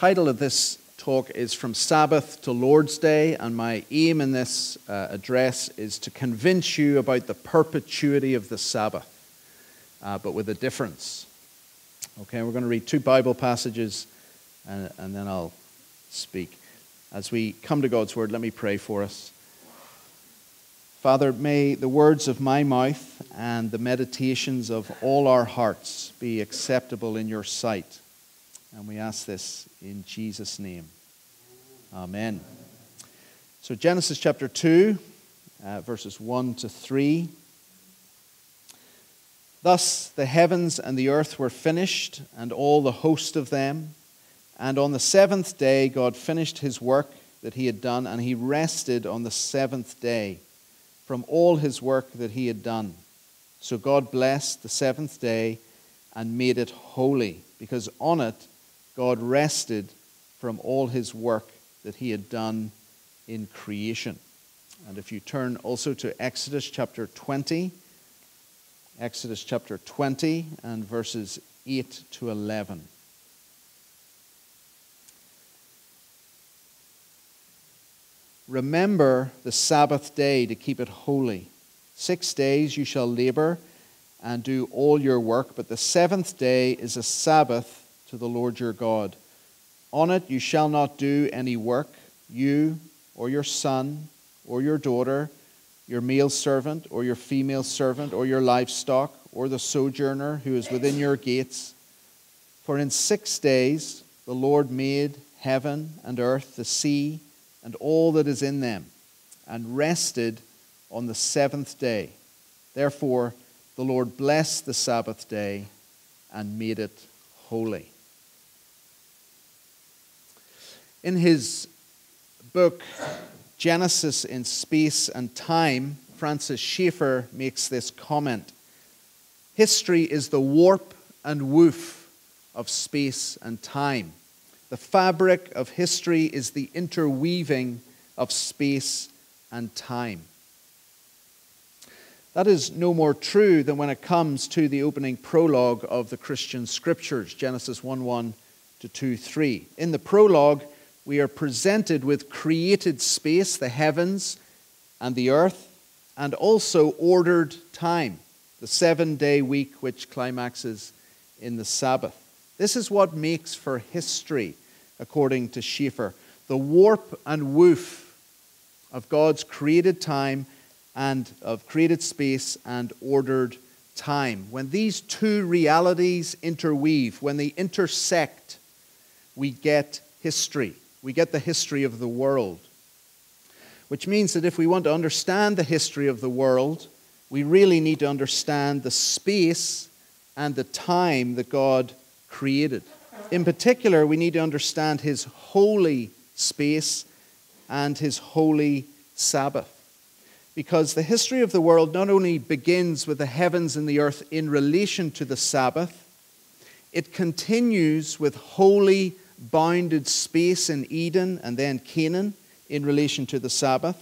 title of this talk is From Sabbath to Lord's Day, and my aim in this uh, address is to convince you about the perpetuity of the Sabbath, uh, but with a difference. Okay, we're going to read two Bible passages, and, and then I'll speak. As we come to God's Word, let me pray for us. Father, may the words of my mouth and the meditations of all our hearts be acceptable in your sight. And we ask this in Jesus' name. Amen. So, Genesis chapter 2, uh, verses 1 to 3. Thus the heavens and the earth were finished, and all the host of them. And on the seventh day, God finished his work that he had done, and he rested on the seventh day from all his work that he had done. So God blessed the seventh day and made it holy, because on it God rested from all his work that he had done in creation. And if you turn also to Exodus chapter 20, Exodus chapter 20 and verses 8 to 11. Remember the Sabbath day to keep it holy. Six days you shall labor and do all your work, but the seventh day is a Sabbath to the Lord your God. On it you shall not do any work, you or your son or your daughter, your male servant or your female servant, or your livestock, or the sojourner who is within your gates. For in six days the Lord made heaven and earth, the sea, and all that is in them, and rested on the seventh day. Therefore, the Lord blessed the Sabbath day and made it holy. In his book, Genesis in Space and Time, Francis Schaeffer makes this comment History is the warp and woof of space and time. The fabric of history is the interweaving of space and time. That is no more true than when it comes to the opening prologue of the Christian scriptures, Genesis 1 1 to 2 3. In the prologue, we are presented with created space, the heavens and the earth, and also ordered time, the seven day week which climaxes in the Sabbath. This is what makes for history, according to Schaeffer. The warp and woof of God's created time and of created space and ordered time. When these two realities interweave, when they intersect, we get history we get the history of the world. Which means that if we want to understand the history of the world, we really need to understand the space and the time that God created. In particular, we need to understand His holy space and His holy Sabbath. Because the history of the world not only begins with the heavens and the earth in relation to the Sabbath, it continues with holy bounded space in Eden and then Canaan in relation to the Sabbath.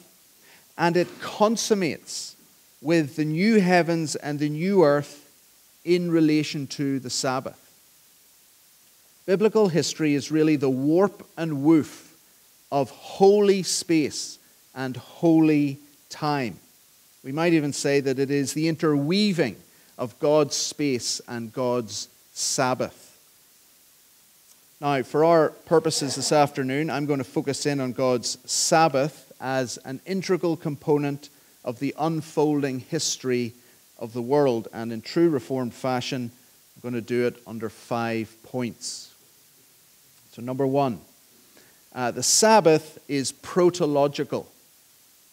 And it consummates with the new heavens and the new earth in relation to the Sabbath. Biblical history is really the warp and woof of holy space and holy time. We might even say that it is the interweaving of God's space and God's Sabbath. Now, for our purposes this afternoon, I'm going to focus in on God's Sabbath as an integral component of the unfolding history of the world. And in true Reformed fashion, I'm going to do it under five points. So, number one, uh, the Sabbath is protological.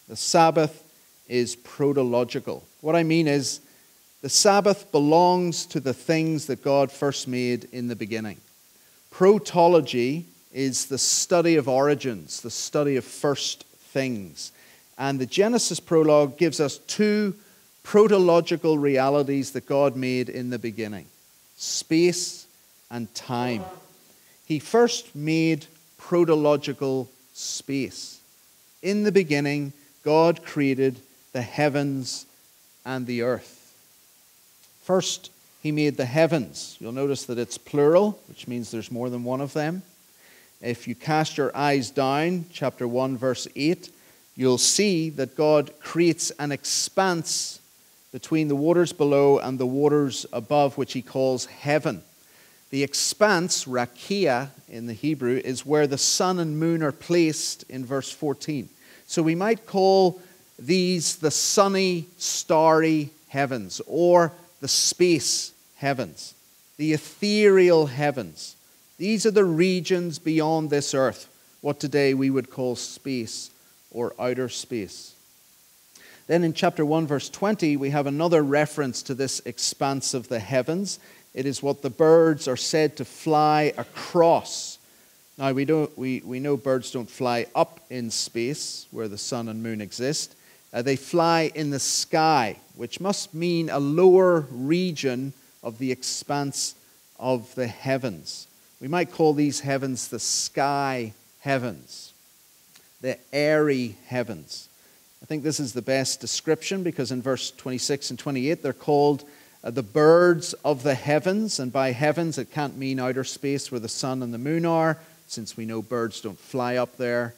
The Sabbath is protological. What I mean is, the Sabbath belongs to the things that God first made in the beginning. Protology is the study of origins, the study of first things. And the Genesis prologue gives us two protological realities that God made in the beginning space and time. He first made protological space. In the beginning, God created the heavens and the earth. First, he made the heavens. You'll notice that it's plural, which means there's more than one of them. If you cast your eyes down, chapter 1, verse 8, you'll see that God creates an expanse between the waters below and the waters above, which he calls heaven. The expanse, rakia in the Hebrew, is where the sun and moon are placed in verse 14. So we might call these the sunny, starry heavens or the space heavens, the ethereal heavens. These are the regions beyond this earth, what today we would call space or outer space. Then in chapter 1, verse 20, we have another reference to this expanse of the heavens. It is what the birds are said to fly across. Now, we, don't, we, we know birds don't fly up in space where the sun and moon exist. Uh, they fly in the sky, which must mean a lower region of the expanse of the heavens. We might call these heavens the sky heavens, the airy heavens. I think this is the best description because in verse 26 and 28 they're called uh, the birds of the heavens. And by heavens, it can't mean outer space where the sun and the moon are, since we know birds don't fly up there.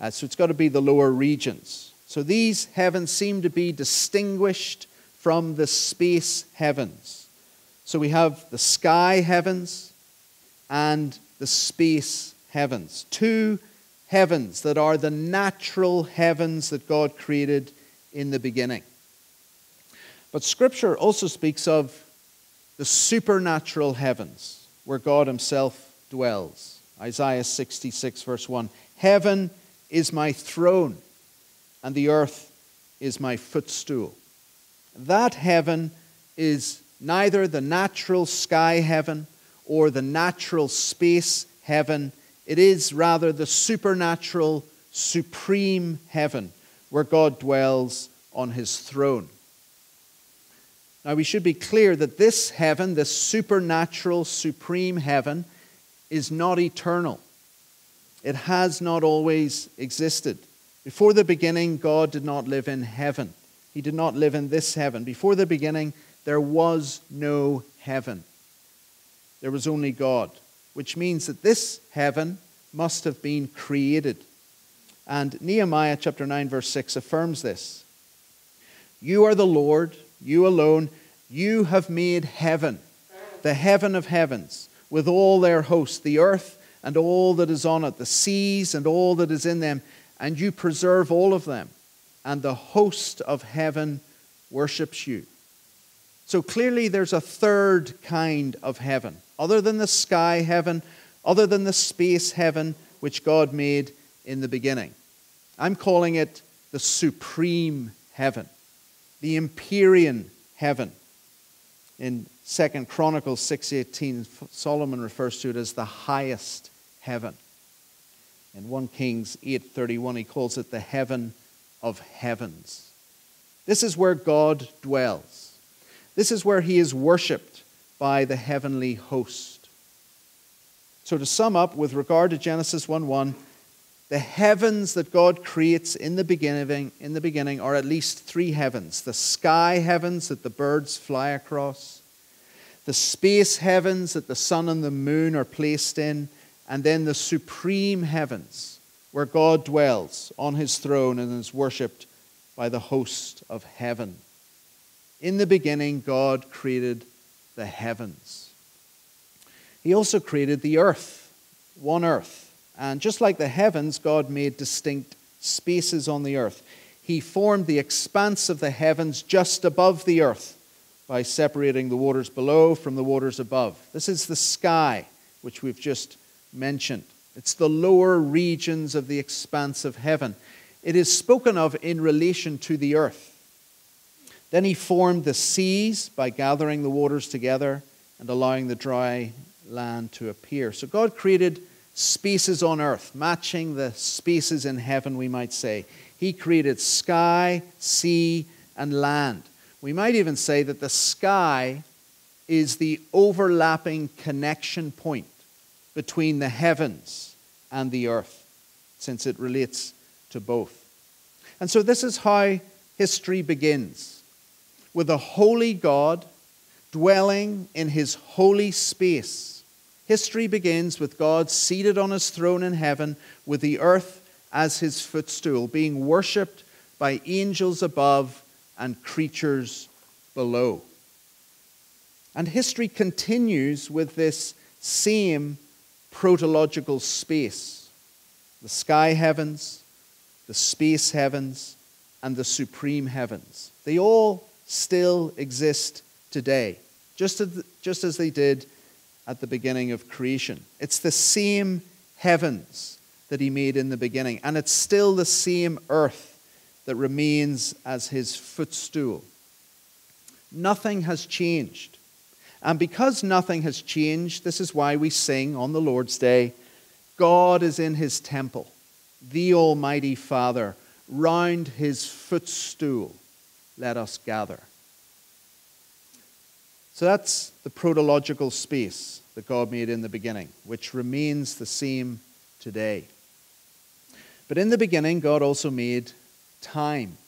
Uh, so it's got to be the lower regions. So these heavens seem to be distinguished from the space heavens. So we have the sky heavens and the space heavens. Two heavens that are the natural heavens that God created in the beginning. But Scripture also speaks of the supernatural heavens where God Himself dwells. Isaiah 66, verse 1 Heaven is my throne, and the earth is my footstool. That heaven is neither the natural sky heaven or the natural space heaven it is rather the supernatural, supreme heaven where God dwells on his throne. Now, we should be clear that this heaven, this supernatural, supreme heaven, is not eternal. It has not always existed. Before the beginning, God did not live in heaven. He did not live in this heaven. Before the beginning, there was no heaven. There was only God which means that this heaven must have been created. And Nehemiah chapter 9, verse 6 affirms this You are the Lord, you alone, you have made heaven, the heaven of heavens, with all their host, the earth and all that is on it, the seas and all that is in them, and you preserve all of them, and the host of heaven worships you. So clearly, there's a third kind of heaven other than the sky heaven, other than the space heaven which God made in the beginning. I'm calling it the supreme heaven, the Empyrean heaven. In 2nd Chronicles 6:18, Solomon refers to it as the highest heaven. In 1 Kings 8:31, he calls it the heaven of heavens. This is where God dwells. This is where he is worshiped by the heavenly host. So, to sum up, with regard to Genesis 1 1, the heavens that God creates in the beginning, in the beginning are at least three heavens the sky heavens that the birds fly across, the space heavens that the sun and the moon are placed in, and then the supreme heavens where God dwells on his throne and is worshipped by the host of heaven. In the beginning, God created the heavens. He also created the earth, one earth. And just like the heavens, God made distinct spaces on the earth. He formed the expanse of the heavens just above the earth by separating the waters below from the waters above. This is the sky, which we've just mentioned. It's the lower regions of the expanse of heaven. It is spoken of in relation to the earth. Then he formed the seas by gathering the waters together and allowing the dry land to appear. So God created spaces on earth, matching the spaces in heaven, we might say. He created sky, sea, and land. We might even say that the sky is the overlapping connection point between the heavens and the earth, since it relates to both. And so this is how history begins with a holy God dwelling in his holy space History begins with God seated on his throne in heaven, with the earth as his footstool, being worshipped by angels above and creatures below. And history continues with this same protological space the sky heavens, the space heavens, and the supreme heavens. They all still exist today, just as, just as they did at the beginning of creation. It's the same heavens that he made in the beginning, and it's still the same earth that remains as his footstool. Nothing has changed. And because nothing has changed, this is why we sing on the Lord's Day God is in his temple, the Almighty Father, round his footstool, let us gather. So that's the protological space that God made in the beginning, which remains the same today. But in the beginning, God also made time.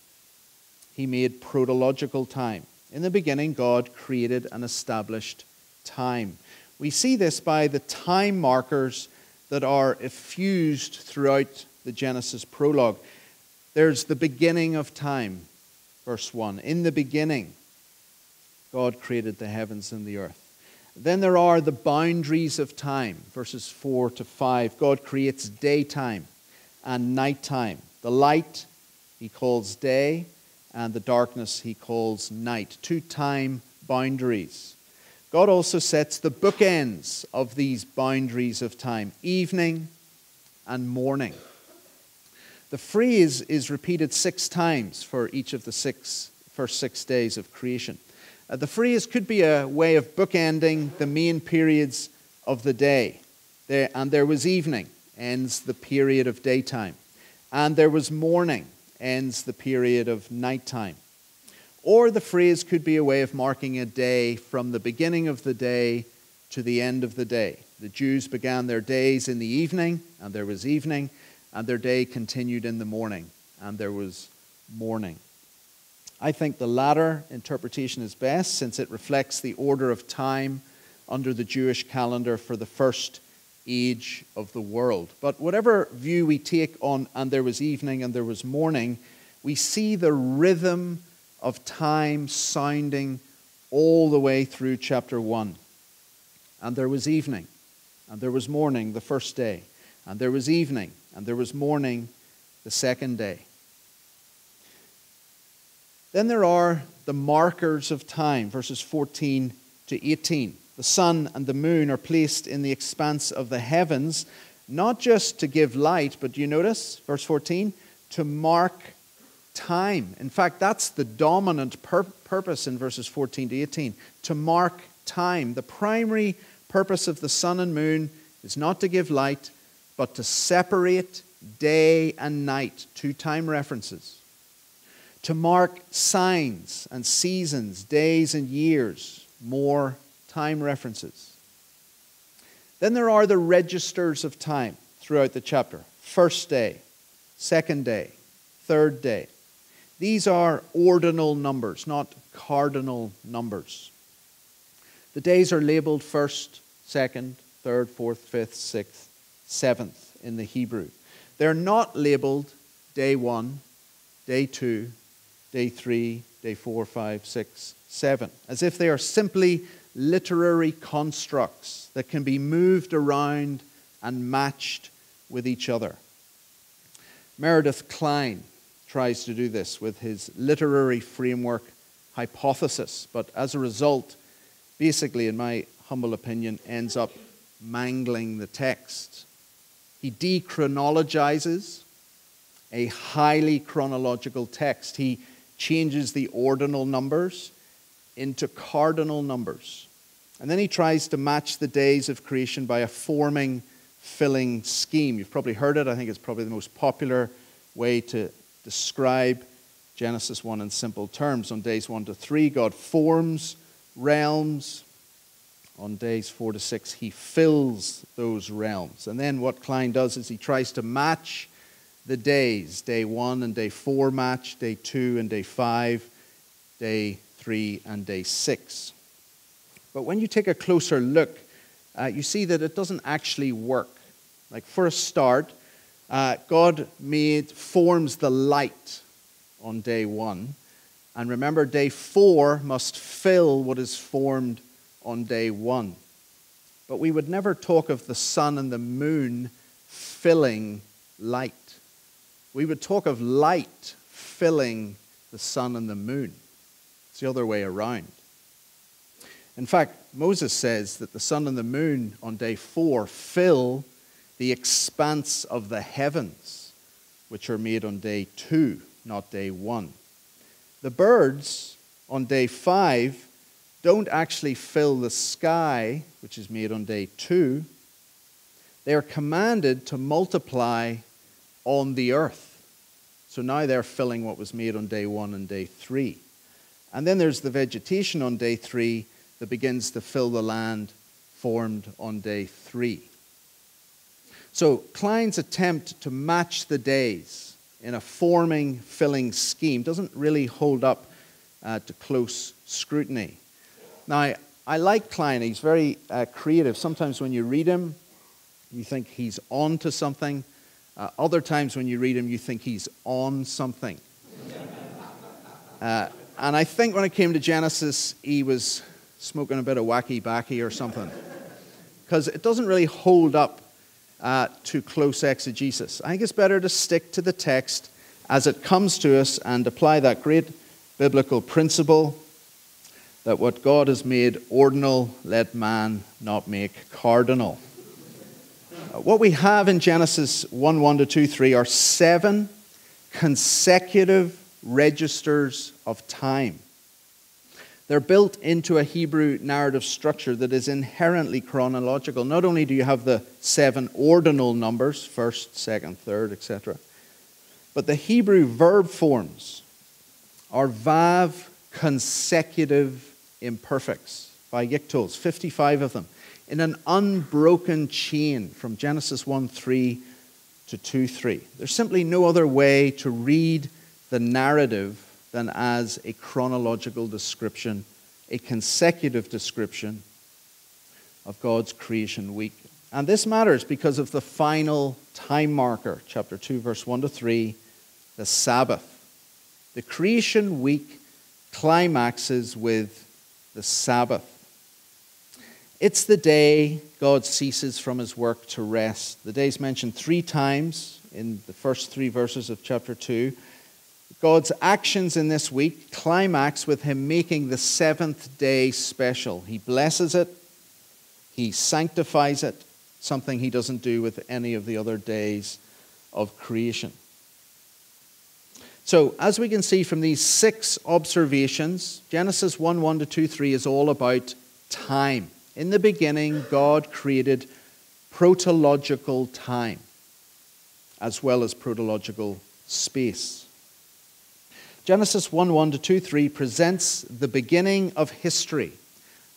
He made protological time. In the beginning, God created and established time. We see this by the time markers that are effused throughout the Genesis prologue. There's the beginning of time, verse 1. In the beginning, God created the heavens and the earth. Then there are the boundaries of time, verses 4 to 5. God creates daytime and nighttime. The light he calls day, and the darkness he calls night. Two time boundaries. God also sets the bookends of these boundaries of time evening and morning. The phrase is repeated six times for each of the six, first six days of creation. Uh, the phrase could be a way of bookending the main periods of the day. There, and there was evening, ends the period of daytime. And there was morning, ends the period of nighttime. Or the phrase could be a way of marking a day from the beginning of the day to the end of the day. The Jews began their days in the evening, and there was evening, and their day continued in the morning, and there was morning. I think the latter interpretation is best since it reflects the order of time under the Jewish calendar for the first age of the world. But whatever view we take on, and there was evening and there was morning, we see the rhythm of time sounding all the way through chapter 1. And there was evening, and there was morning the first day, and there was evening, and there was morning the second day. Then there are the markers of time, verses 14 to 18. The sun and the moon are placed in the expanse of the heavens, not just to give light, but do you notice, verse 14, to mark time. In fact, that's the dominant pur- purpose in verses 14 to 18 to mark time. The primary purpose of the sun and moon is not to give light, but to separate day and night, two time references to mark signs and seasons, days and years, more time references. Then there are the registers of time throughout the chapter first day, second day, third day. These are ordinal numbers, not cardinal numbers. The days are labeled first, second, third, fourth, fifth, sixth, seventh in the Hebrew. They're not labeled day one, day two, day three, day four, five, six, seven, as if they are simply literary constructs that can be moved around and matched with each other. Meredith Kline tries to do this with his literary framework hypothesis, but as a result, basically, in my humble opinion, ends up mangling the text. He dechronologizes a highly chronological text. He changes the ordinal numbers into cardinal numbers. And then he tries to match the days of creation by a forming, filling scheme. You've probably heard it. I think it's probably the most popular way to describe Genesis 1 in simple terms. On days 1 to 3, God forms realms. On days 4 to 6, he fills those realms. And then what Kline does is he tries to match the days day one and day four match, day two and day five, day three and day six. But when you take a closer look uh, you see that it doesn't actually work. Like, for a start, uh, God made, forms the light on day one. And remember, day four must fill what is formed on day one. But we would never talk of the sun and the moon filling light. We would talk of light filling the sun and the moon. It's the other way around. In fact, Moses says that the sun and the moon on day four fill the expanse of the heavens, which are made on day two, not day one. The birds on day five don't actually fill the sky, which is made on day two. They are commanded to multiply on the earth. So now they're filling what was made on day one and day three. And then there's the vegetation on day three that begins to fill the land formed on day three. So Kline's attempt to match the days in a forming, filling scheme doesn't really hold up uh, to close scrutiny. Now, I, like Kline. He's very uh, creative. Sometimes when you read him, you think he's on to something. Uh, other times when you read him, you think he's on something. Uh, and I think when it came to Genesis, he was smoking a bit of wacky backy or something. Because it doesn't really hold up uh, to close exegesis. I think it's better to stick to the text as it comes to us and apply that great biblical principle that what God has made ordinal, let man not make cardinal. Uh, what we have in Genesis 1 1 to 2 3 are seven consecutive registers of time. They're built into a Hebrew narrative structure that is inherently chronological. Not only do you have the seven ordinal numbers, first, second, third, etc., but the Hebrew verb forms are vav consecutive imperfects, vayiktals, 55 of them, in an unbroken chain from Genesis 1 3 to 2 3. There's simply no other way to read the narrative than as a chronological description, a consecutive description of God's creation week. And this matters because of the final time marker, chapter 2, verse 1 to 3, the Sabbath. The creation week climaxes with the Sabbath. It's the day God ceases from his work to rest. The day is mentioned three times in the first three verses of chapter 2. God's actions in this week climax with him making the seventh day special. He blesses it, he sanctifies it, something he doesn't do with any of the other days of creation. So, as we can see from these six observations, Genesis 1 1 to 2 3 is all about time. In the beginning, God created protological time as well as protological space. Genesis 1 1 to 2 3 presents the beginning of history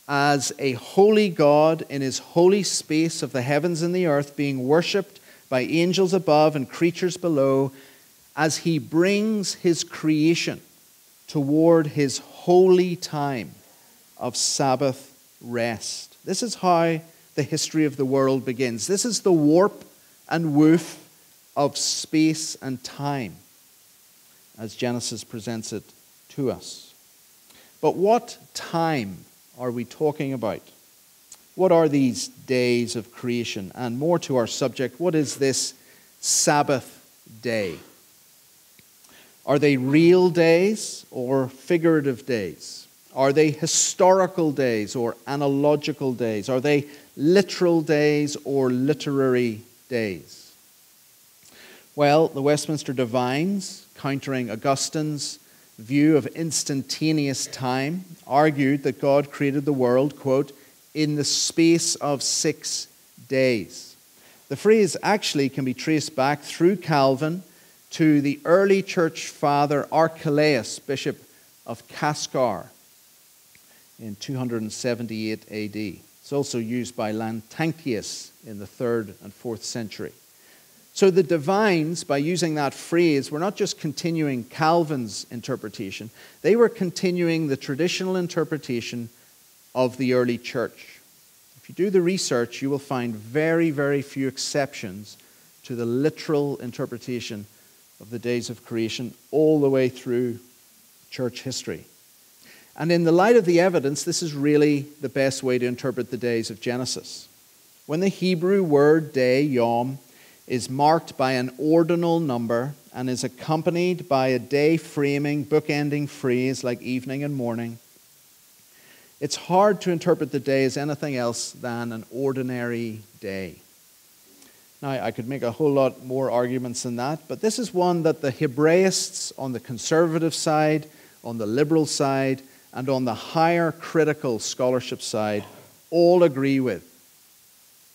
as a holy God in his holy space of the heavens and the earth being worshipped by angels above and creatures below as he brings his creation toward his holy time of Sabbath rest. This is how the history of the world begins. This is the warp and woof of space and time as Genesis presents it to us. But what time are we talking about? What are these days of creation? And more to our subject, what is this Sabbath day? Are they real days or figurative days? Are they historical days or analogical days? Are they literal days or literary days? Well, the Westminster Divines countering Augustine's view of instantaneous time, argued that God created the world, quote, in the space of six days. The phrase actually can be traced back through Calvin to the early church father Archelaus, Bishop of Cascar, in 278 AD. It's also used by Lactantius in the third and fourth century. So the divines, by using that phrase, were not just continuing Calvin's interpretation, they were continuing the traditional interpretation of the early church. If you do the research, you will find very, very few exceptions to the literal interpretation of the days of creation all the way through church history. And in the light of the evidence, this is really the best way to interpret the days of Genesis. When the Hebrew word day, yom, is marked by an ordinal number and is accompanied by a day framing, bookending phrase like evening and morning, it's hard to interpret the day as anything else than an ordinary day. Now, I could make a whole lot more arguments than that, but this is one that the Hebraists on the conservative side, on the liberal side, and on the higher critical scholarship side all agree with.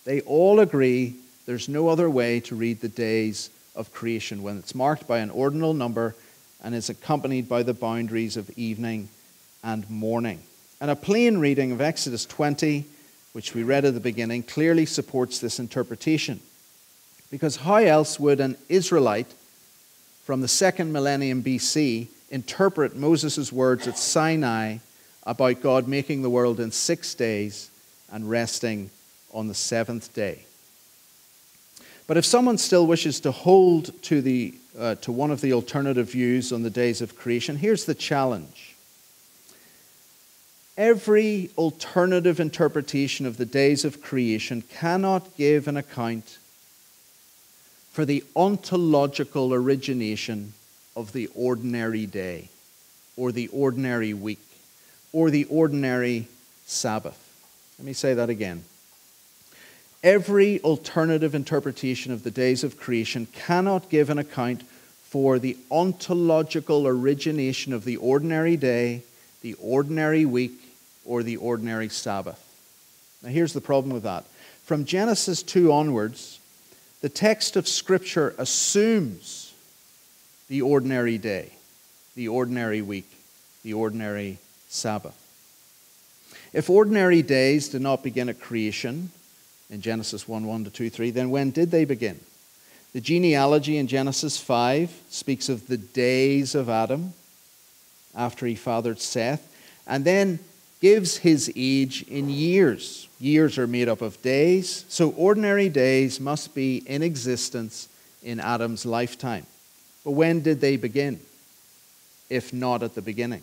They all agree there's no other way to read the days of creation when it's marked by an ordinal number and is accompanied by the boundaries of evening and morning. And a plain reading of Exodus 20, which we read at the beginning, clearly supports this interpretation. Because how else would an Israelite from the second millennium BC interpret Moses' words at Sinai about God making the world in six days and resting on the seventh day? But if someone still wishes to hold to, the, uh, to one of the alternative views on the days of creation, here's the challenge. Every alternative interpretation of the days of creation cannot give an account for the ontological origination of the ordinary day, or the ordinary week, or the ordinary Sabbath. Let me say that again. Every alternative interpretation of the days of creation cannot give an account for the ontological origination of the ordinary day, the ordinary week, or the ordinary Sabbath. Now, here's the problem with that. From Genesis 2 onwards, the text of Scripture assumes the ordinary day, the ordinary week, the ordinary Sabbath. If ordinary days did not begin at creation, in Genesis 1 1 to 2 3, then when did they begin? The genealogy in Genesis 5 speaks of the days of Adam after he fathered Seth, and then gives his age in years. Years are made up of days, so ordinary days must be in existence in Adam's lifetime. But when did they begin? If not at the beginning.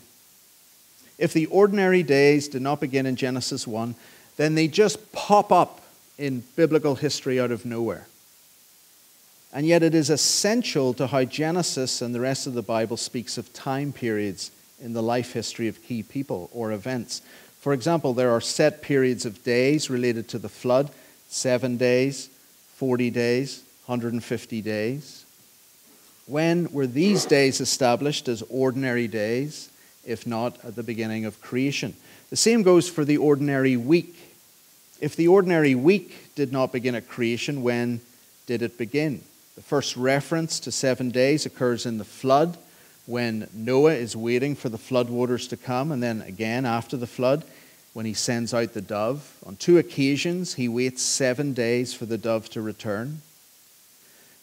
If the ordinary days did not begin in Genesis 1, then they just pop up in biblical history out of nowhere. And yet, it is essential to how Genesis and the rest of the Bible speaks of time periods in the life history of key people or events. For example, there are set periods of days related to the flood seven days, 40 days, 150 days. When were these days established as ordinary days, if not at the beginning of creation? The same goes for the ordinary week. If the ordinary week did not begin at creation, when did it begin? The first reference to seven days occurs in the flood when Noah is waiting for the flood waters to come, and then again after the flood when he sends out the dove. On two occasions, he waits seven days for the dove to return.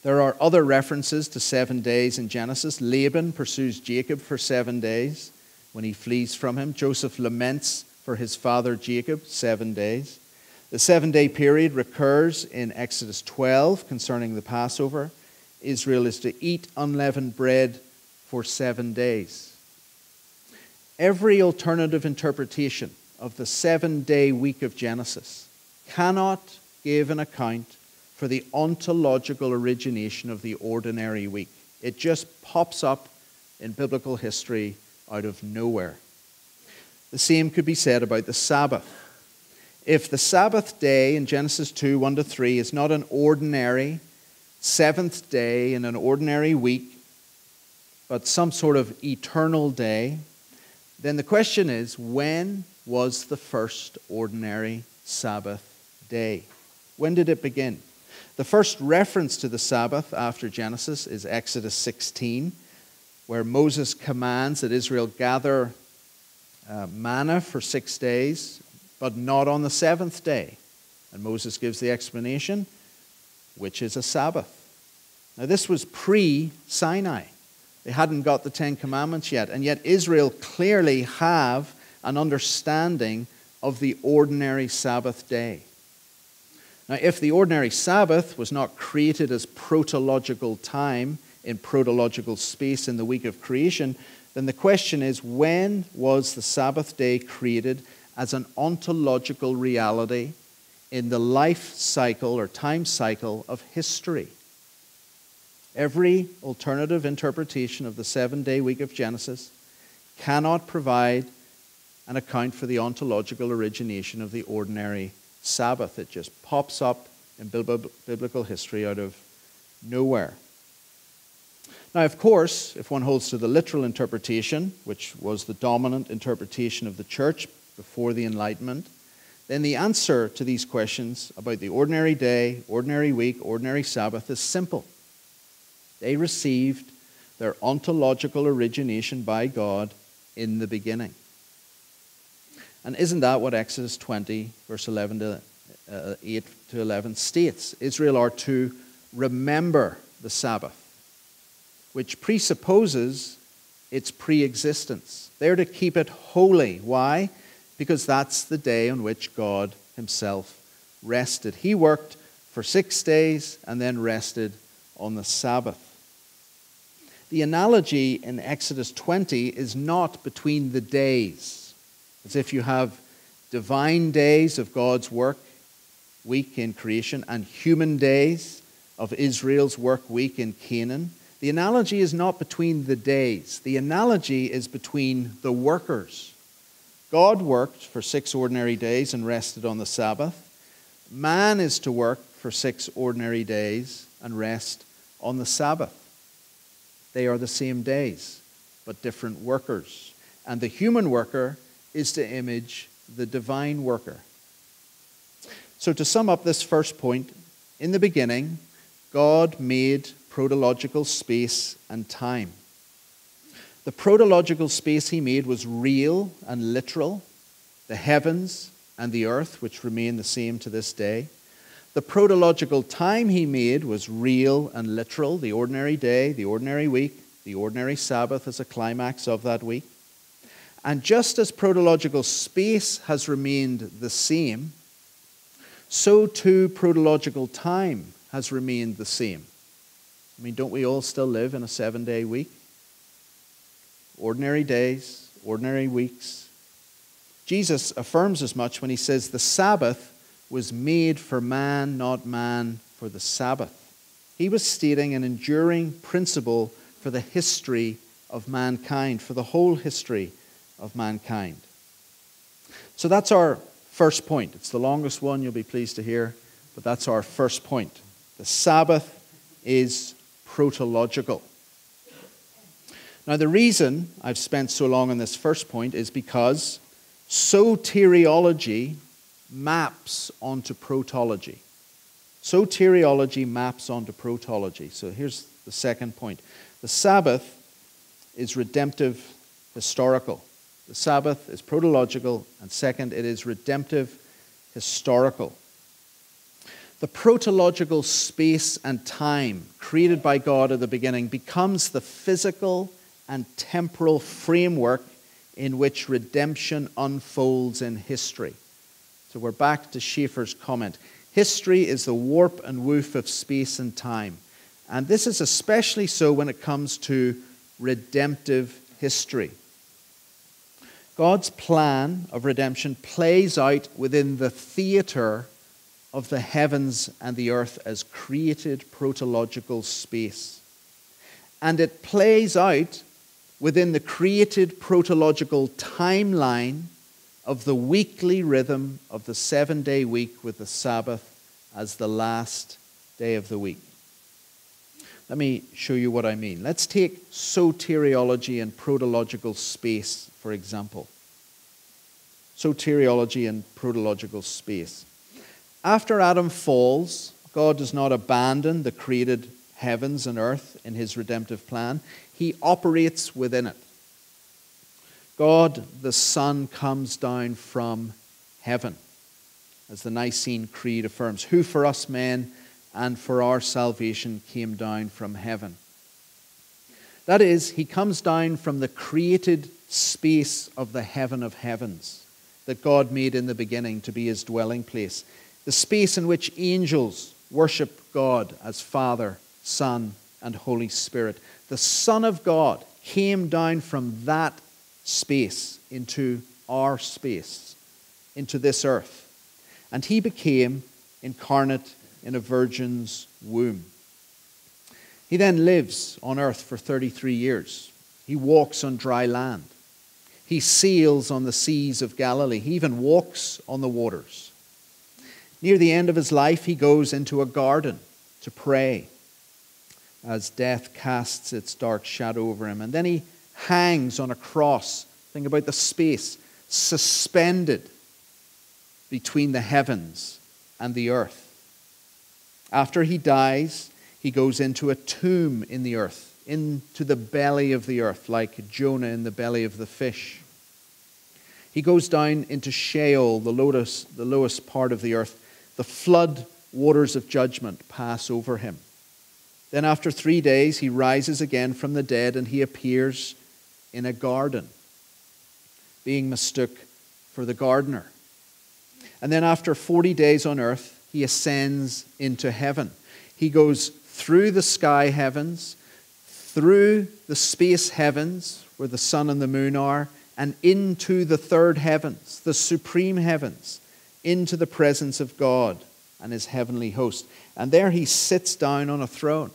There are other references to seven days in Genesis. Laban pursues Jacob for seven days when he flees from him. Joseph laments for his father Jacob, seven days. The seven day period recurs in Exodus 12 concerning the Passover. Israel is to eat unleavened bread for seven days. Every alternative interpretation of the seven day week of Genesis cannot give an account for the ontological origination of the ordinary week. It just pops up in biblical history out of nowhere. The same could be said about the Sabbath. If the Sabbath day in Genesis 2 1 to 3 is not an ordinary seventh day in an ordinary week, but some sort of eternal day, then the question is when was the first ordinary Sabbath day. When did it begin? The first reference to the Sabbath after Genesis is Exodus 16, where Moses commands that Israel gather uh, manna for six days, but not on the seventh day. And Moses gives the explanation, which is a Sabbath. Now, this was pre Sinai. They hadn't got the Ten Commandments yet, and yet Israel clearly have an understanding of the ordinary Sabbath day. Now, if the ordinary Sabbath was not created as protological time in protological space in the week of creation, then the question is when was the Sabbath day created as an ontological reality in the life cycle or time cycle of history? Every alternative interpretation of the seven day week of Genesis cannot provide an account for the ontological origination of the ordinary Sabbath. It just pops up in biblical history out of nowhere. Now, of course, if one holds to the literal interpretation, which was the dominant interpretation of the church before the Enlightenment, then the answer to these questions about the ordinary day, ordinary week, ordinary Sabbath is simple. They received their ontological origination by God in the beginning. And isn't that what Exodus 20, verse 11 to uh, 8 to 11 states? Israel are to remember the Sabbath, which presupposes its pre existence. They're to keep it holy. Why? Because that's the day on which God Himself rested. He worked for six days and then rested on the Sabbath. The analogy in Exodus 20 is not between the days, as if you have divine days of God's work, week in creation, and human days of Israel's work week in Canaan. The analogy is not between the days, the analogy is between the workers. God worked for six ordinary days and rested on the Sabbath. Man is to work for six ordinary days and rest on the Sabbath. They are the same days, but different workers. And the human worker is to image the divine worker. So, to sum up this first point, in the beginning, God made protological space and time. The protological space he made was real and literal, the heavens and the earth, which remain the same to this day. The protological time he made was real and literal the ordinary day, the ordinary week, the ordinary Sabbath as a climax of that week. And just as protological space has remained the same, so too protological time has remained the same. I mean, don't we all still live in a seven day week? Ordinary days, ordinary weeks. Jesus affirms as much when he says the Sabbath was made for man, not man for the Sabbath. He was stating an enduring principle for the history of mankind, for the whole history of mankind. So that's our first point. It's the longest one, you'll be pleased to hear, but that's our first point. The Sabbath is protological. Now, the reason I've spent so long on this first point is because soteriology maps onto protology. Soteriology maps onto protology. So here's the second point the Sabbath is redemptive historical. The Sabbath is protological, and second, it is redemptive historical. The protological space and time created by God at the beginning becomes the physical and temporal framework in which redemption unfolds in history. So we're back to Schaeffer's comment. History is the warp and woof of space and time. And this is especially so when it comes to redemptive history. God's plan of redemption plays out within the theater of the heavens and the earth as created protological space. And it plays out within the created protological timeline of the weekly rhythm of the seven day week with the Sabbath as the last day of the week. Let me show you what I mean. Let's take soteriology and protological space, for example. Soteriology and protological space. After Adam falls, God does not abandon the created heavens and earth in his redemptive plan, he operates within it. God the Son comes down from heaven, as the Nicene Creed affirms, who for us men and for our salvation came down from heaven. That is, he comes down from the created space of the heaven of heavens that God made in the beginning to be his dwelling place. the space in which angels worship God as Father, Son, and Holy Spirit. The Son of God came down from that space into our space, into this earth. And he became incarnate in a virgin's womb. He then lives on earth for 33 years. He walks on dry land. He sails on the seas of Galilee. He even walks on the waters. Near the end of his life, he goes into a garden to pray as death casts its dark shadow over him. And then he hangs on a cross. Think about the space suspended between the heavens and the earth. After he dies, he goes into a tomb in the earth, into the belly of the earth, like Jonah in the belly of the fish. He goes down into Sheol, the lowest, the lowest part of the earth. The flood waters of judgment pass over him. Then, after three days, he rises again from the dead and he appears in a garden, being mistook for the gardener. And then, after 40 days on earth, he ascends into heaven. He goes through the sky heavens, through the space heavens where the sun and the moon are, and into the third heavens, the supreme heavens, into the presence of God and his heavenly host. And there he sits down on a throne.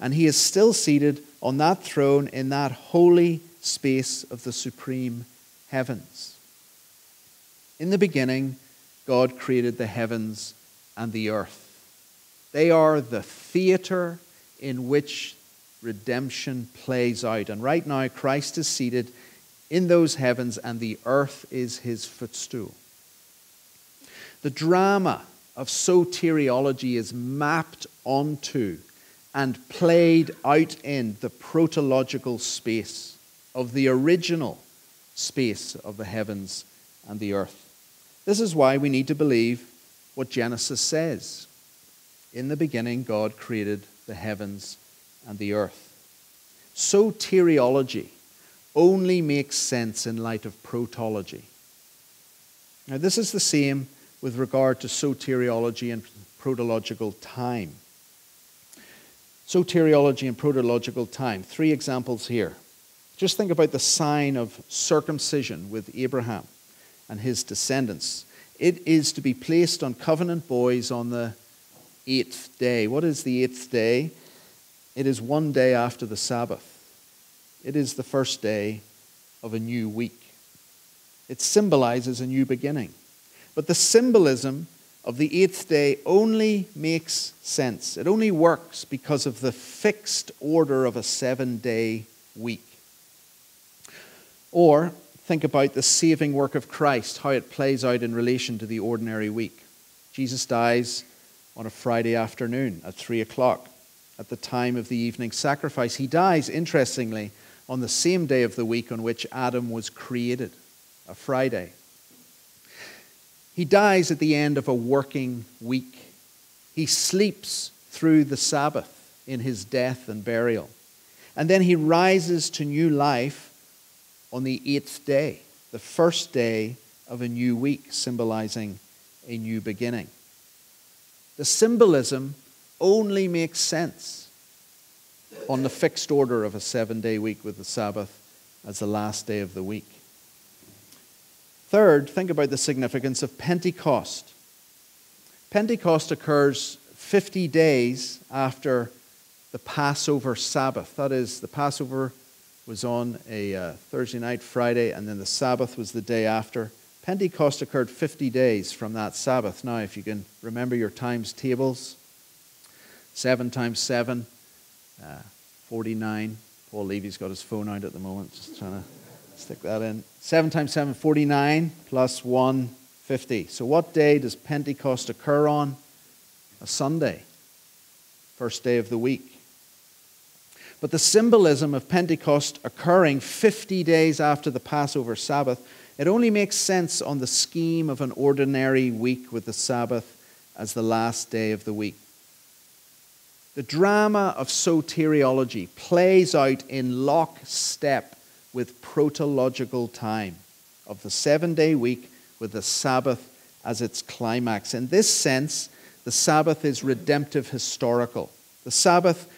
And he is still seated on that throne in that holy space of the supreme heavens. In the beginning, God created the heavens and the earth. They are the theater in which redemption plays out. And right now, Christ is seated in those heavens, and the earth is his footstool. The drama of soteriology is mapped onto and played out in the protological space of the original space of the heavens and the earth. This is why we need to believe what Genesis says. In the beginning, God created the heavens and the earth. Soteriology only makes sense in light of protology. Now, this is the same with regard to soteriology and protological time. Soteriology and protological time. Three examples here. Just think about the sign of circumcision with Abraham and his descendants. It is to be placed on covenant boys on the eighth day. What is the eighth day? It is one day after the Sabbath. It is the first day of a new week. It symbolizes a new beginning. But the symbolism of the eighth day only makes sense. It only works because of the fixed order of a seven day week. Or think about the saving work of Christ, how it plays out in relation to the ordinary week. Jesus dies on a Friday afternoon at 3 o'clock at the time of the evening sacrifice. He dies, interestingly, on the same day of the week on which Adam was created, a Friday. He dies at the end of a working week. He sleeps through the Sabbath in his death and burial. And then he rises to new life on the eighth day, the first day of a new week, symbolizing a new beginning. The symbolism only makes sense on the fixed order of a seven day week with the Sabbath as the last day of the week. Third, think about the significance of Pentecost. Pentecost occurs 50 days after the Passover Sabbath. That is, the Passover was on a uh, Thursday night, Friday, and then the Sabbath was the day after. Pentecost occurred 50 days from that Sabbath. Now, if you can remember your times tables, 7 times 7, uh, 49. Paul Levy's got his phone out at the moment, just trying to Stick that in. 7 times 7, 49, plus 1, 50. So, what day does Pentecost occur on? A Sunday, first day of the week. But the symbolism of Pentecost occurring 50 days after the Passover Sabbath, it only makes sense on the scheme of an ordinary week with the Sabbath as the last day of the week. The drama of soteriology plays out in lockstep with protological time of the seven day week with the Sabbath as its climax. In this sense, the Sabbath is redemptive historical. The Sabbath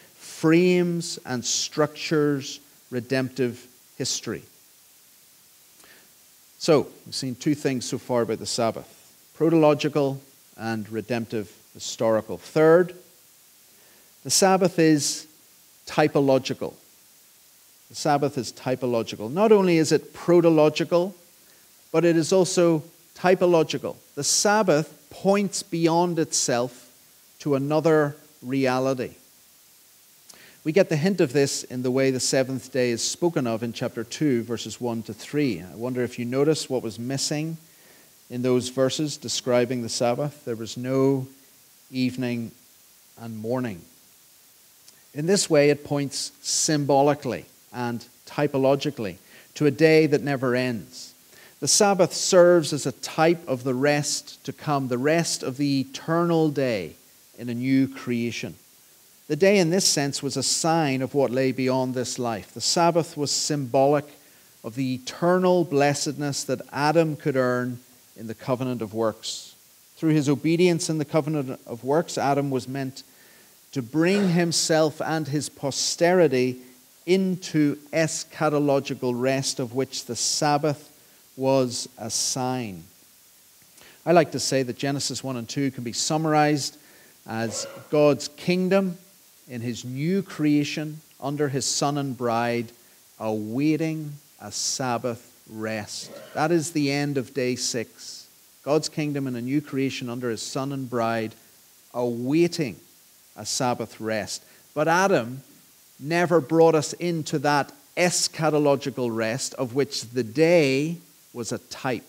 frames and structures redemptive history. So, we've seen two things so far about the Sabbath protological and redemptive historical. Third, the Sabbath is typological. The Sabbath is typological. Not only is it protological, but it is also typological. The Sabbath points beyond itself to another reality. We get the hint of this in the way the seventh day is spoken of in chapter 2, verses 1 to 3. I wonder if you notice what was missing in those verses describing the Sabbath. There was no evening and morning. In this way, it points symbolically and typologically to a day that never ends. The Sabbath serves as a type of the rest to come, the rest of the eternal day in a new creation. The day, in this sense, was a sign of what lay beyond this life. The Sabbath was symbolic of the eternal blessedness that Adam could earn in the covenant of works. Through his obedience in the covenant of works, Adam was meant to bring himself and his posterity into eschatological rest, of which the Sabbath was a sign. I like to say that Genesis 1 and 2 can be summarized as God's kingdom in his new creation under his son and bride, awaiting a Sabbath rest. That is the end of day six. God's kingdom in a new creation under his son and bride, awaiting a Sabbath rest. But Adam never brought us into that eschatological rest of which the day was a type.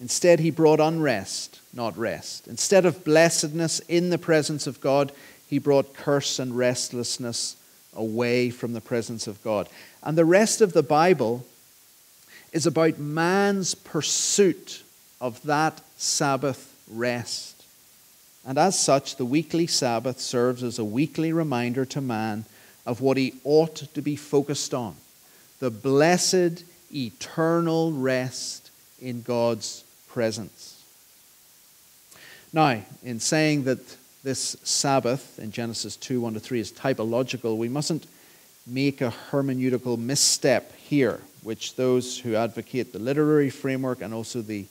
Instead, he brought unrest, not rest. Instead of blessedness in the presence of God, he brought curse and restlessness away from the presence of God. And the rest of the Bible is about man's pursuit of that Sabbath rest. And as such, the weekly Sabbath serves as a weekly reminder to man of what he ought to be focused on the blessed, eternal rest in God's presence. Now, in saying that this Sabbath in Genesis 2 1 to 3 is typological, we mustn't make a hermeneutical misstep here, which those who advocate the literary framework and also the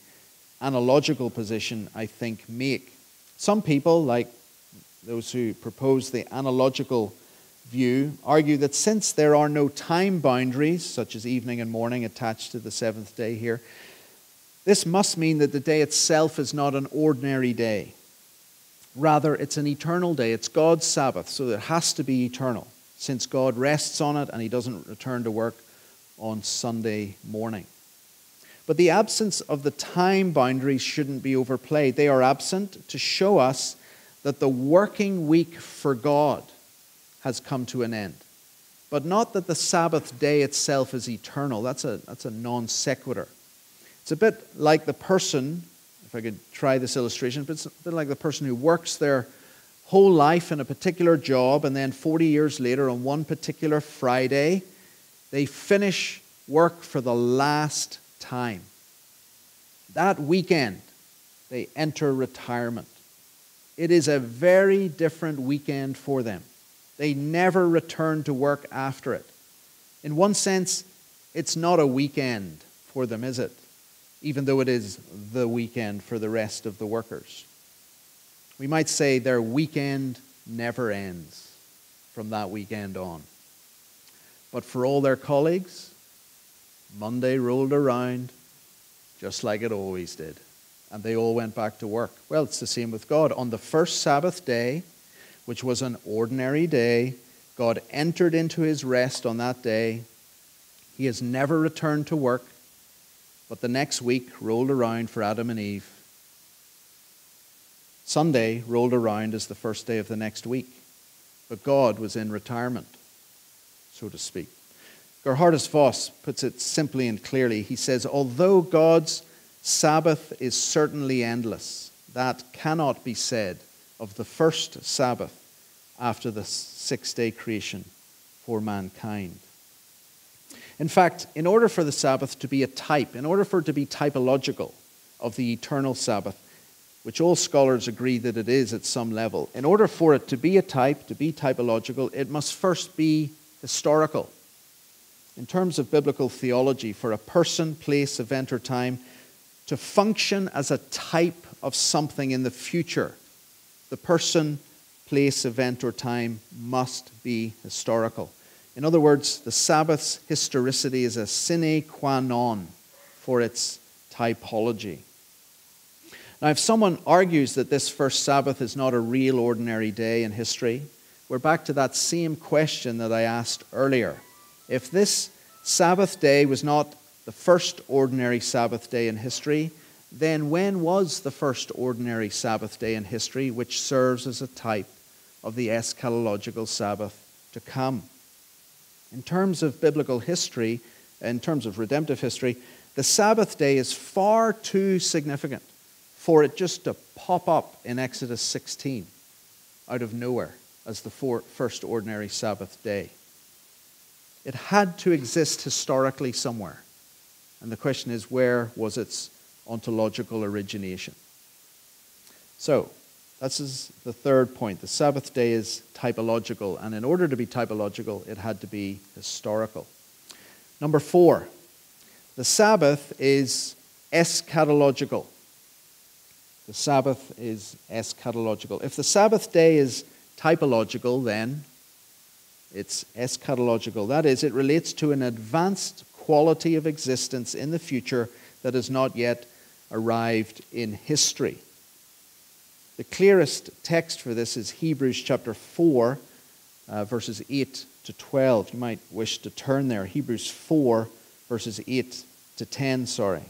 analogical position, I think, make. Some people, like those who propose the analogical view, argue that since there are no time boundaries, such as evening and morning, attached to the seventh day here, this must mean that the day itself is not an ordinary day. Rather, it's an eternal day. It's God's Sabbath, so it has to be eternal, since God rests on it and he doesn't return to work on Sunday morning. But the absence of the time boundaries shouldn't be overplayed. They are absent to show us that the working week for God has come to an end. But not that the Sabbath day itself is eternal. That's a, that's a non sequitur. It's a bit like the person if I could try this illustration, but it's a bit like the person who works their whole life in a particular job, and then 40 years later, on one particular Friday, they finish work for the last time. That weekend, they enter retirement. It is a very different weekend for them. They never return to work after it. In one sense, it's not a weekend for them, is it? Even though it is the weekend for the rest of the workers. We might say their weekend never ends from that weekend on. But for all their colleagues, Monday rolled around just like it always did, and they all went back to work. Well, it's the same with God. On the first Sabbath day, which was an ordinary day, God entered into his rest on that day. He has never returned to work but the next week rolled around for Adam and Eve. Sunday rolled around as the first day of the next week. But God was in retirement, so to speak. Gerhardus Vos puts it simply and clearly. He says, Although God's Sabbath is certainly endless, that cannot be said of the first Sabbath after the six day creation for mankind. In fact, in order for the Sabbath to be a type, in order for it to be typological of the eternal Sabbath, which all scholars agree that it is at some level. In order for it to be a type, to be typological, it must first be historical. In terms of biblical theology, for a person, place, event, or time to function as a type of something in the future, the person, place, event, or time must be historical. In other words, the Sabbath's historicity is a sine qua non for its typology. Now, if someone argues that this first Sabbath is not a real ordinary day in history, we're back to that same question that I asked earlier. If this Sabbath day was not the first ordinary Sabbath day in history, then when was the first ordinary Sabbath day in history, which serves as a type of the eschatological Sabbath to come? In terms of biblical history, in terms of redemptive history, the Sabbath day is far too significant for it just to pop up in Exodus 16 out of nowhere as the first ordinary Sabbath day. It had to exist historically somewhere. And the question is, where was its ontological origination? So, this is the third point. The Sabbath day is typological, and in order to be typological, it had to be historical. Number four, the Sabbath is eschatological. The Sabbath is eschatological. If the Sabbath day is typological, then it's eschatological. That is, it relates to an advanced quality of existence in the future that has not yet arrived in history. The clearest text for this is Hebrews chapter 4, uh, verses 8 to 12. You might wish to turn there. Hebrews 4, verses 8 to 10, sorry.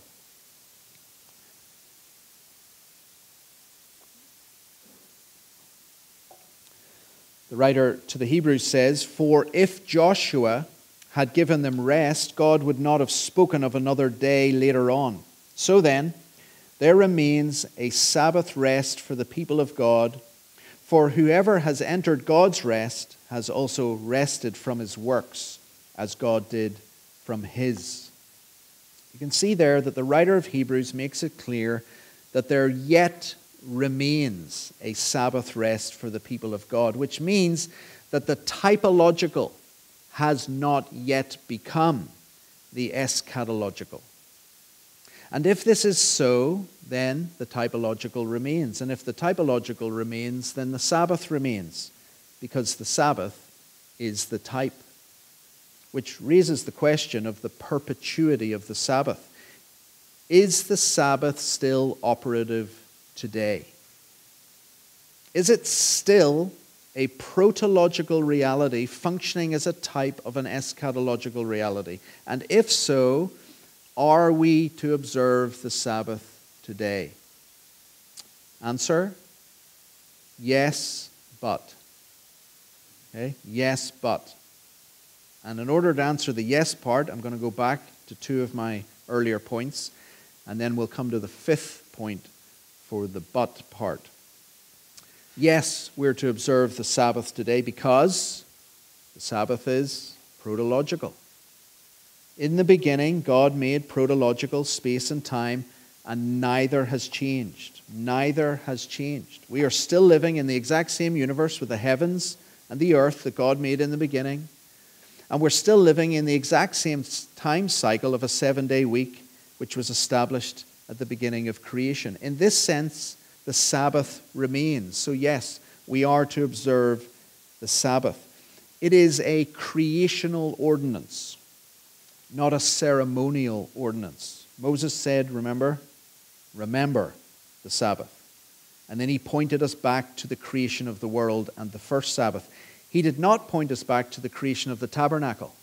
The writer to the Hebrews says, For if Joshua had given them rest, God would not have spoken of another day later on. So then, there remains a Sabbath rest for the people of God, for whoever has entered God's rest has also rested from his works, as God did from his. You can see there that the writer of Hebrews makes it clear that there yet remains a Sabbath rest for the people of God, which means that the typological has not yet become the eschatological. And if this is so, then the typological remains. And if the typological remains, then the Sabbath remains, because the Sabbath is the type. Which raises the question of the perpetuity of the Sabbath. Is the Sabbath still operative today? Is it still a protological reality functioning as a type of an eschatological reality? And if so, are we to observe the Sabbath today? Answer yes, but. Okay? Yes, but. And in order to answer the yes part, I'm going to go back to two of my earlier points, and then we'll come to the fifth point for the but part. Yes, we're to observe the Sabbath today because the Sabbath is protological. In the beginning, God made protological space and time, and neither has changed. Neither has changed. We are still living in the exact same universe with the heavens and the earth that God made in the beginning. And we're still living in the exact same time cycle of a seven day week, which was established at the beginning of creation. In this sense, the Sabbath remains. So, yes, we are to observe the Sabbath. It is a creational ordinance, not a ceremonial ordinance. Moses said, Remember, remember the Sabbath. And then he pointed us back to the creation of the world and the first Sabbath. He did not point us back to the creation of the tabernacle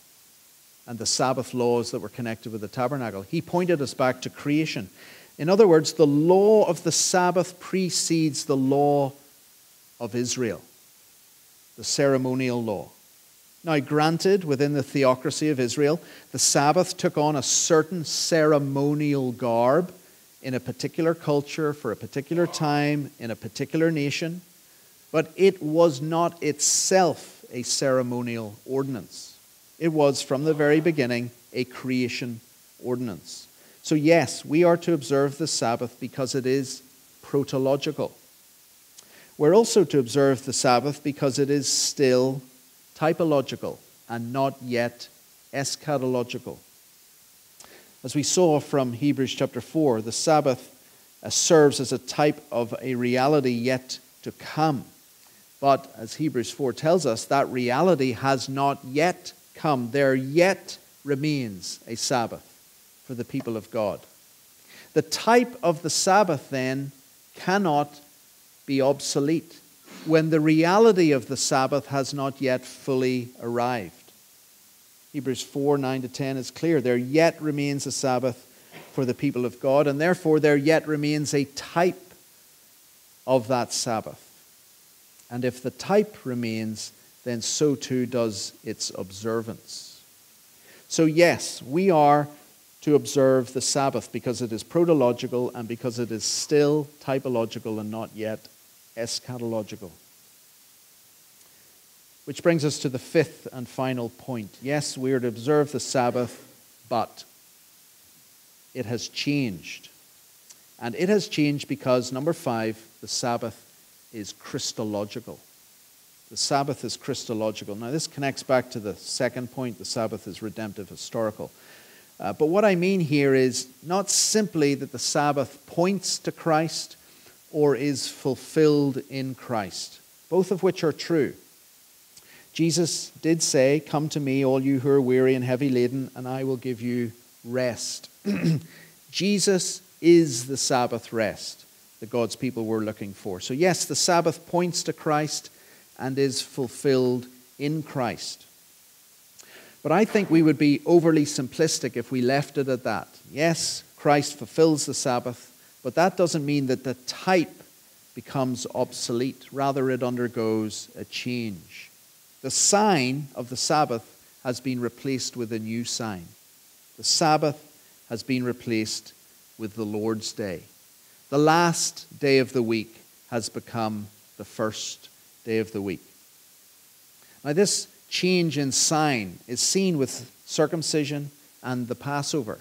and the Sabbath laws that were connected with the tabernacle. He pointed us back to creation. In other words, the law of the Sabbath precedes the law of Israel, the ceremonial law. Now, granted, within the theocracy of Israel, the Sabbath took on a certain ceremonial garb in a particular culture, for a particular time, in a particular nation, but it was not itself a ceremonial ordinance. It was, from the very beginning, a creation ordinance. So, yes, we are to observe the Sabbath because it is protological. We're also to observe the Sabbath because it is still typological and not yet eschatological. As we saw from Hebrews chapter 4, the Sabbath uh, serves as a type of a reality yet to come. But as Hebrews 4 tells us, that reality has not yet come. There yet remains a Sabbath for the people of God. The type of the Sabbath, then, cannot be obsolete when the reality of the Sabbath has not yet fully arrived. Hebrews 4 9 to 10 is clear. There yet remains a Sabbath for the people of God, and therefore there yet remains a type of that Sabbath. And if the type remains, then so too does its observance. So, yes, we are to observe the Sabbath because it is protological and because it is still typological and not yet eschatological. Which brings us to the fifth and final point. Yes, we are to observe the Sabbath, but it has changed. And it has changed because, number five, the Sabbath is Christological. The Sabbath is Christological. Now, this connects back to the second point the Sabbath is redemptive historical. Uh, but what I mean here is not simply that the Sabbath points to Christ or is fulfilled in Christ, both of which are true. Jesus did say, Come to me, all you who are weary and heavy laden, and I will give you rest. Jesus is the Sabbath rest that God's people were looking for. So, yes, the Sabbath points to Christ and is fulfilled in Christ. But I think we would be overly simplistic if we left it at that. Yes, Christ fulfills the Sabbath, but that doesn't mean that the type becomes obsolete. Rather, it undergoes a change. The sign of the Sabbath has been replaced with a new sign. The Sabbath has been replaced with the Lord's Day. The last day of the week has become the first day of the week. Now, this change in sign is seen with circumcision and the Passover.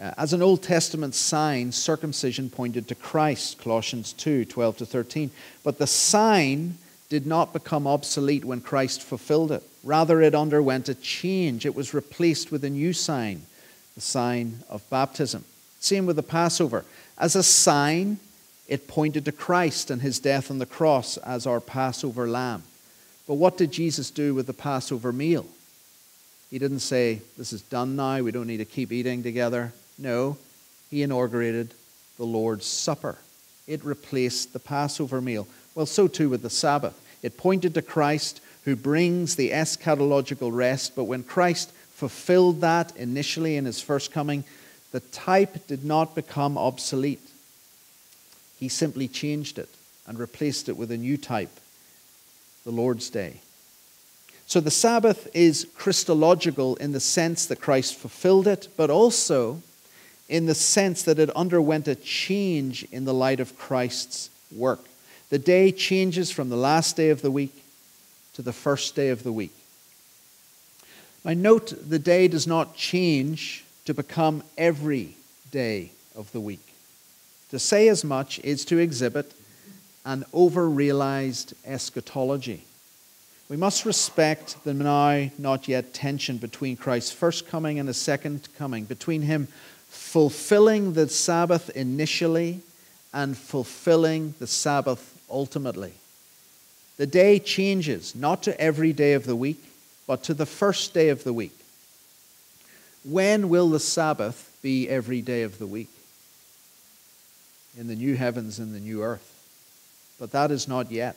Uh, as an Old Testament sign, circumcision pointed to Christ, Colossians 2 12 to 13. But the sign did not become obsolete when Christ fulfilled it. Rather, it underwent a change. It was replaced with a new sign, the sign of baptism. Same with the Passover. As a sign, it pointed to Christ and his death on the cross as our Passover lamb. But what did Jesus do with the Passover meal? He didn't say, This is done now, we don't need to keep eating together. No, he inaugurated the Lord's Supper. It replaced the Passover meal. Well, so too with the Sabbath. It pointed to Christ who brings the eschatological rest, but when Christ fulfilled that initially in his first coming, the type did not become obsolete. He simply changed it and replaced it with a new type, the Lord's Day. So the Sabbath is Christological in the sense that Christ fulfilled it, but also in the sense that it underwent a change in the light of Christ's work. The day changes from the last day of the week to the first day of the week. Now, note the day does not change to become every day of the week. To say as much is to exhibit an over realized eschatology. We must respect the now not yet tension between Christ's first coming and his second coming, between him fulfilling the Sabbath initially and fulfilling the Sabbath ultimately. The day changes, not to every day of the week, but to the first day of the week. When will the Sabbath be every day of the week? In the new heavens and the new earth. But that is not yet.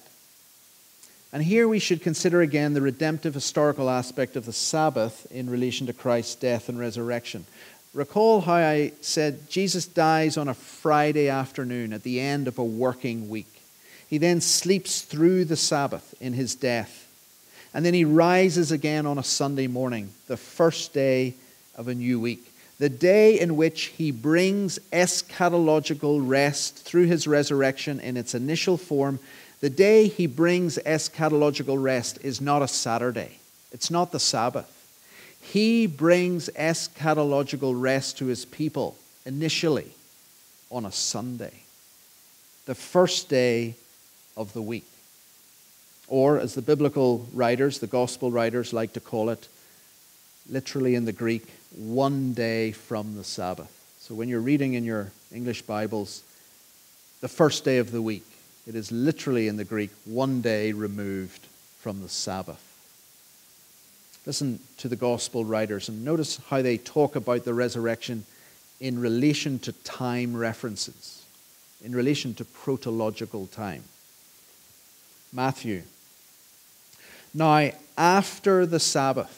And here we should consider again the redemptive historical aspect of the Sabbath in relation to Christ's death and resurrection. Recall how I said Jesus dies on a Friday afternoon at the end of a working week. He then sleeps through the Sabbath in his death. And then he rises again on a Sunday morning, the first day of a new week, the day in which he brings eschatological rest through his resurrection in its initial form. The day he brings eschatological rest is not a Saturday, it's not the Sabbath. He brings eschatological rest to his people initially on a Sunday, the first day of the week. Or, as the biblical writers, the gospel writers like to call it, literally in the Greek, one day from the Sabbath. So when you're reading in your English Bibles, the first day of the week, it is literally in the Greek, one day removed from the Sabbath. Listen to the gospel writers and notice how they talk about the resurrection in relation to time references, in relation to protological time. Matthew. Now, after the Sabbath,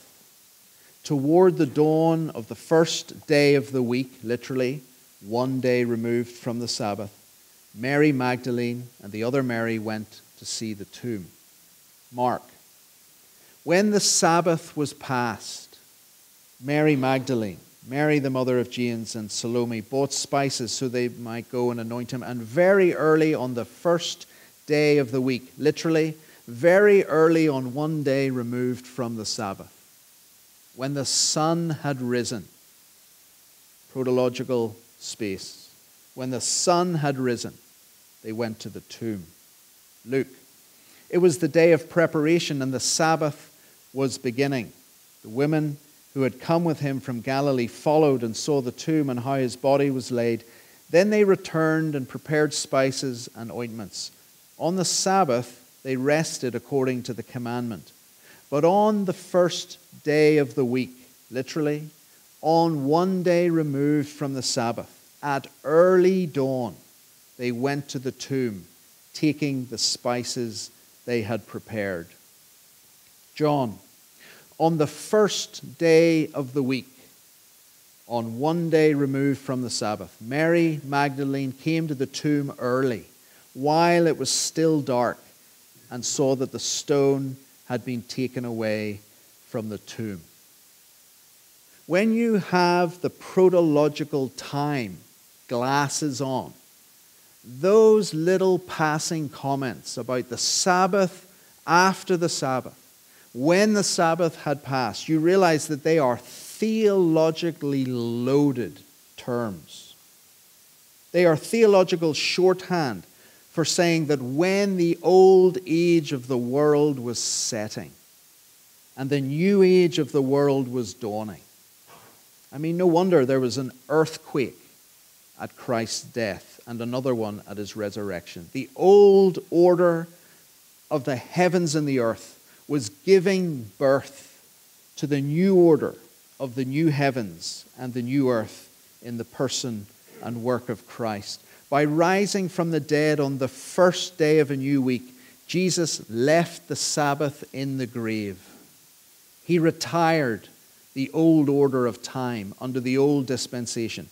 toward the dawn of the first day of the week, literally, one day removed from the Sabbath, Mary Magdalene and the other Mary went to see the tomb. Mark. When the Sabbath was past, Mary Magdalene, Mary the mother of James, and Salome bought spices so they might go and anoint him. And very early on the first day of the week, literally, very early on one day removed from the Sabbath, when the sun had risen, protological space, when the sun had risen, they went to the tomb. Luke. It was the day of preparation, and the Sabbath was beginning. The women who had come with him from Galilee followed and saw the tomb and how his body was laid. Then they returned and prepared spices and ointments. On the Sabbath, they rested according to the commandment. But on the first day of the week, literally, on one day removed from the Sabbath, at early dawn, they went to the tomb, taking the spices they had prepared. John, on the first day of the week, on one day removed from the Sabbath, Mary Magdalene came to the tomb early, while it was still dark, and saw that the stone had been taken away from the tomb. When you have the protological time glasses on, those little passing comments about the Sabbath after the Sabbath, when the Sabbath had passed, you realize that they are theologically loaded terms. They are theological shorthand for saying that when the old age of the world was setting and the new age of the world was dawning, I mean, no wonder there was an earthquake at Christ's death and another one at his resurrection. The old order of the heavens and the earth was giving birth to the new order of the new heavens and the new earth in the person and work of Christ. By rising from the dead on the first day of a new week, Jesus left the Sabbath in the grave. He retired the old order of time under the old dispensation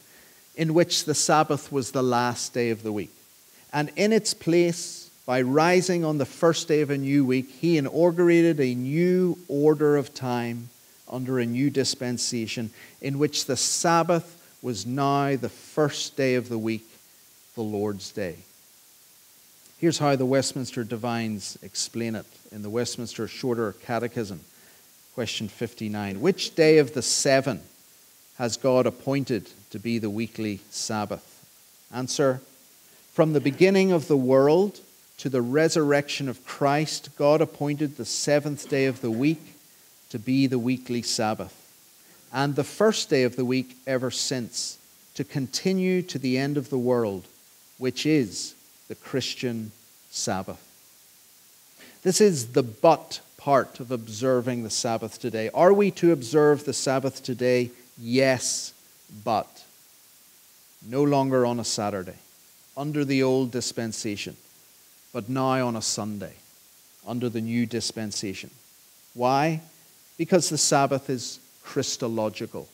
in which the Sabbath was the last day of the week. And in its place, by rising on the first day of a new week, he inaugurated a new order of time under a new dispensation in which the Sabbath was now the first day of the week, the Lord's Day. Here's how the Westminster Divines explain it in the Westminster Shorter Catechism, question 59. Which day of the seven has God appointed to be the weekly Sabbath? Answer From the beginning of the world to the resurrection of Christ, God appointed the seventh day of the week to be the weekly Sabbath, and the first day of the week ever since to continue to the end of the world, which is the Christian Sabbath. This is the but part of observing the Sabbath today. Are we to observe the Sabbath today? Yes, but no longer on a Saturday, under the old dispensation, but now on a Sunday, under the new dispensation. Why? Because the Sabbath is Christological.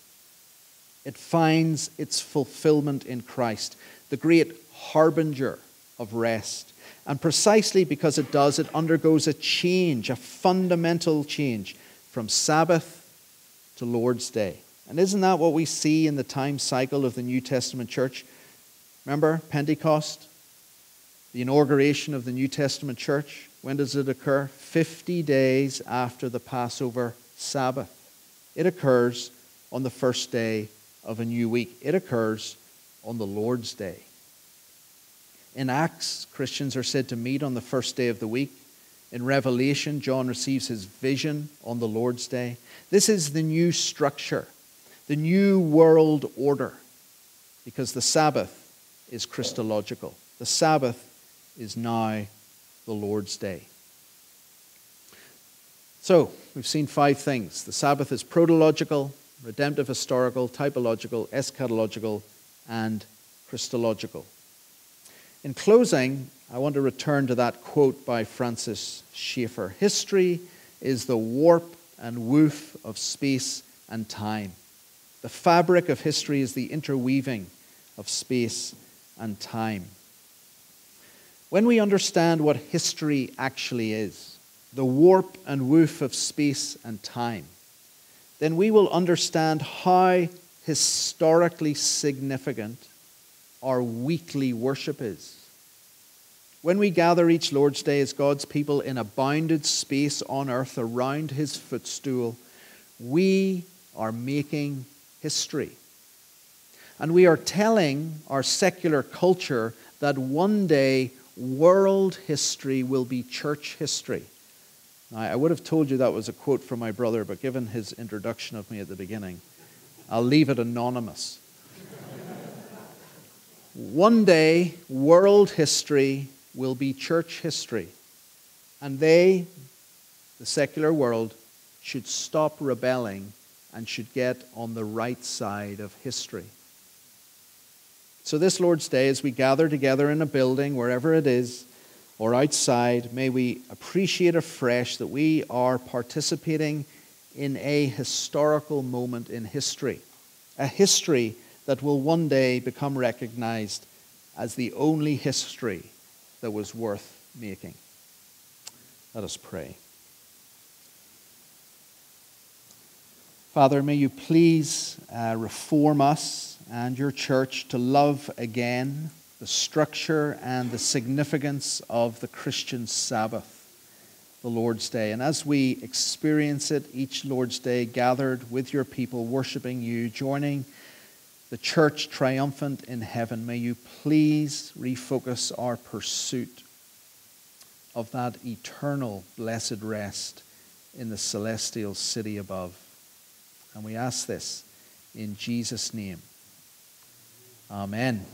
It finds its fulfillment in Christ, the great harbinger of rest. And precisely because it does, it undergoes a change, a fundamental change from Sabbath to Lord's Day. And isn't that what we see in the time cycle of the New Testament church? Remember Pentecost? The inauguration of the New Testament church? When does it occur? 50 days after the Passover Sabbath. It occurs on the first day of a new week. It occurs on the Lord's Day. In Acts, Christians are said to meet on the first day of the week. In Revelation, John receives his vision on the Lord's Day. This is the new structure, the new world order, because the Sabbath is Christological. The Sabbath is now the Lord's Day. So, we've seen five things. The Sabbath is protological, redemptive historical, typological, eschatological, and Christological. In closing, I want to return to that quote by Francis Schaeffer History is the warp and woof of space and time. The fabric of history is the interweaving of space and time. When we understand what history actually is, the warp and woof of space and time, then we will understand how historically significant our weekly worship is. When we gather each Lord's Day as God's people in a bounded space on earth around his footstool, we are making history. And we are telling our secular culture that one day world history will be church history. Now, I would have told you that was a quote from my brother, but given his introduction of me at the beginning, I'll leave it anonymous. One day, world history will be church history. And they, the secular world, should stop rebelling and should get on the right side of history. So, this Lord's Day, as we gather together in a building, wherever it is, or outside, may we appreciate afresh that we are participating in a historical moment in history, a history that will one day become recognized as the only history that was worth making. Let us pray. Father, may you please uh, reform us and your church to love again the structure and the significance of the Christian Sabbath, the Lord's Day. And as we experience it each Lord's Day, gathered with your people, worshiping you, joining the church triumphant in heaven, may you please refocus our pursuit of that eternal blessed rest in the celestial city above. And we ask this in Jesus' name. Amen.